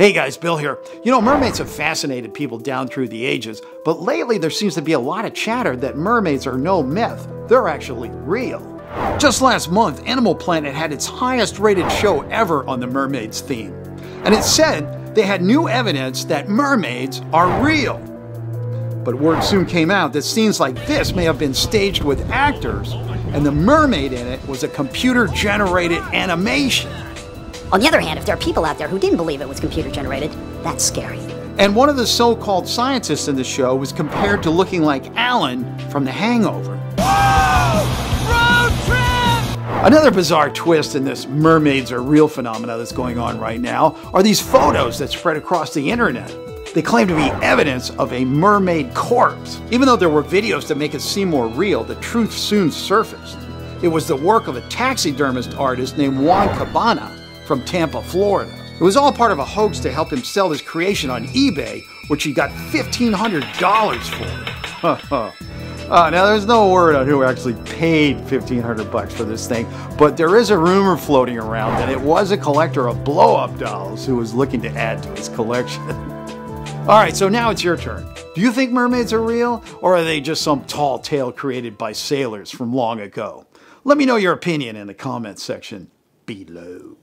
Hey guys, Bill here. You know, mermaids have fascinated people down through the ages, but lately there seems to be a lot of chatter that mermaids are no myth. They're actually real. Just last month, Animal Planet had its highest rated show ever on the mermaids theme. And it said they had new evidence that mermaids are real. But word soon came out that scenes like this may have been staged with actors, and the mermaid in it was a computer generated animation. On the other hand, if there are people out there who didn't believe it was computer generated, that's scary. And one of the so called scientists in the show was compared to looking like Alan from The Hangover. Another bizarre twist in this mermaids are real phenomena that's going on right now are these photos that spread across the internet. They claim to be evidence of a mermaid corpse. Even though there were videos to make it seem more real, the truth soon surfaced. It was the work of a taxidermist artist named Juan Cabana from Tampa, Florida. It was all part of a hoax to help him sell his creation on eBay, which he got $1,500 for. uh, now, there's no word on who actually paid 1500 bucks for this thing, but there is a rumor floating around that it was a collector of blow-up dolls who was looking to add to his collection. All right, so now it's your turn. Do you think mermaids are real, or are they just some tall tale created by sailors from long ago? Let me know your opinion in the comments section below.